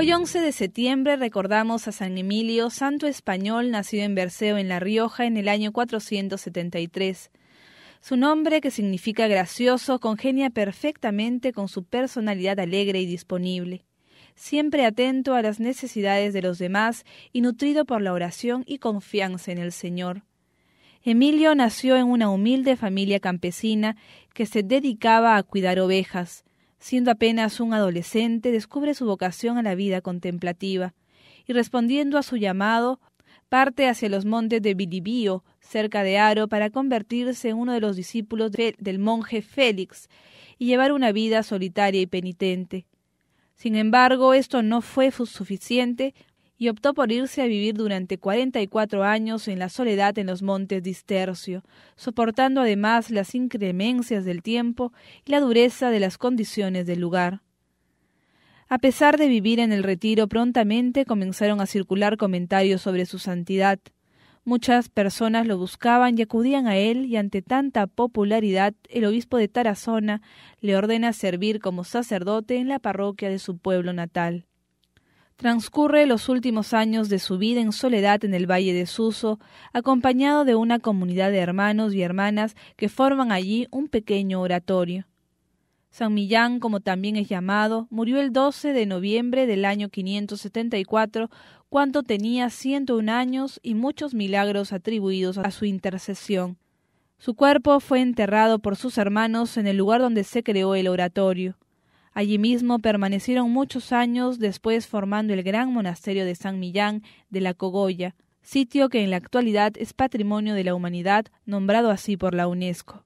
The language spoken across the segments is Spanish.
Hoy 11 de septiembre recordamos a San Emilio, santo español nacido en Berceo, en La Rioja, en el año 473. Su nombre, que significa gracioso, congenia perfectamente con su personalidad alegre y disponible, siempre atento a las necesidades de los demás y nutrido por la oración y confianza en el Señor. Emilio nació en una humilde familia campesina que se dedicaba a cuidar ovejas. Siendo apenas un adolescente, descubre su vocación a la vida contemplativa y respondiendo a su llamado, parte hacia los montes de Bilibío, cerca de Aro, para convertirse en uno de los discípulos del monje Félix y llevar una vida solitaria y penitente. Sin embargo, esto no fue suficiente y optó por irse a vivir durante cuarenta y cuatro años en la soledad en los montes de Istercio, soportando además las incremencias del tiempo y la dureza de las condiciones del lugar. A pesar de vivir en el retiro, prontamente comenzaron a circular comentarios sobre su santidad. Muchas personas lo buscaban y acudían a él, y ante tanta popularidad, el obispo de Tarazona le ordena servir como sacerdote en la parroquia de su pueblo natal. Transcurre los últimos años de su vida en soledad en el Valle de Suso, acompañado de una comunidad de hermanos y hermanas que forman allí un pequeño oratorio. San Millán, como también es llamado, murió el 12 de noviembre del año 574, cuando tenía 101 años y muchos milagros atribuidos a su intercesión. Su cuerpo fue enterrado por sus hermanos en el lugar donde se creó el oratorio. Allí mismo permanecieron muchos años después formando el gran monasterio de San Millán de la Cogolla, sitio que en la actualidad es patrimonio de la humanidad, nombrado así por la UNESCO.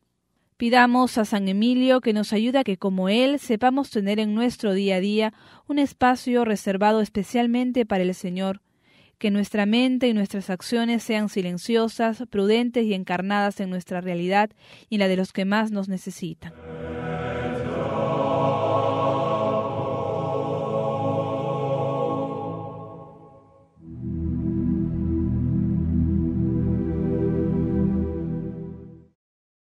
Pidamos a San Emilio que nos ayude a que como Él sepamos tener en nuestro día a día un espacio reservado especialmente para el Señor, que nuestra mente y nuestras acciones sean silenciosas, prudentes y encarnadas en nuestra realidad y en la de los que más nos necesitan.